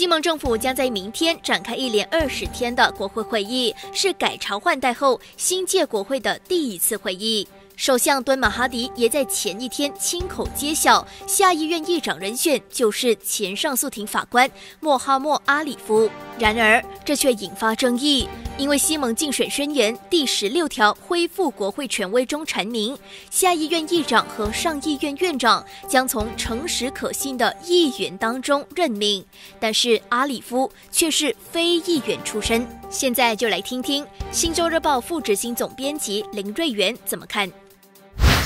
西蒙政府将在明天展开一连二十天的国会会议，是改朝换代后新届国会的第一次会议。首相敦马哈迪也在前一天亲口揭晓，下议院议长人选就是前上诉庭法官莫哈默阿里夫。然而，这却引发争议，因为西蒙竞选宣言第十六条恢复国会权威中阐明，下议院议长和上议院院长将从诚实可信的议员当中任命。但是阿里夫却是非议员出身。现在就来听听《新洲日报》副执行总编辑林瑞元怎么看。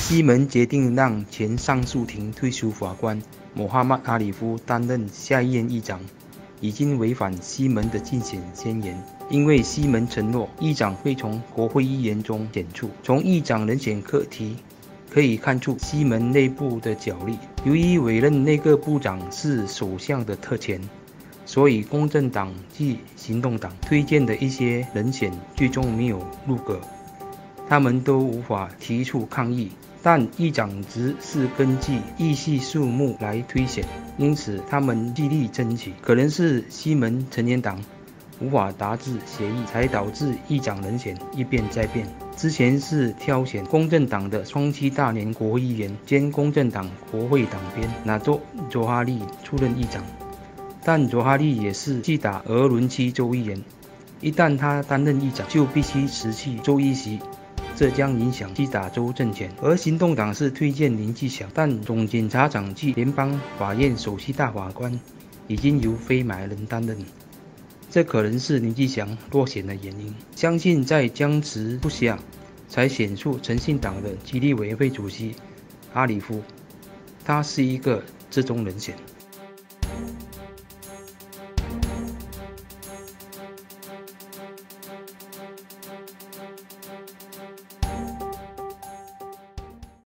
西门决定让前上诉庭退休法官穆哈默阿里夫担任下议院议长，已经违反西门的竞选宣言。因为西门承诺议长会从国会议员中选出。从议长人选课题可以看出西门内部的角力。由于委任内阁部长是首相的特权，所以公正党及行动党推荐的一些人选最终没有入阁，他们都无法提出抗议。但议长职是根据议席数目来推选，因此他们极力争取。可能是西门成年党无法达至协议，才导致议长人选一变再变。之前是挑选公正党的双期大连国会议员兼公正党国会党鞭纳多佐哈利出任议长，但佐哈利也是击打俄伦区州议员，一旦他担任议长，就必须辞去州议席。这将影响基达州政权，而行动党是推荐林继祥，但总检察长及联邦法院首席大法官已经由非马来人担任，这可能是林继祥落选的原因。相信在僵持不下，才选出诚信党的纪律委员会主席阿里夫，他是一个折中人选。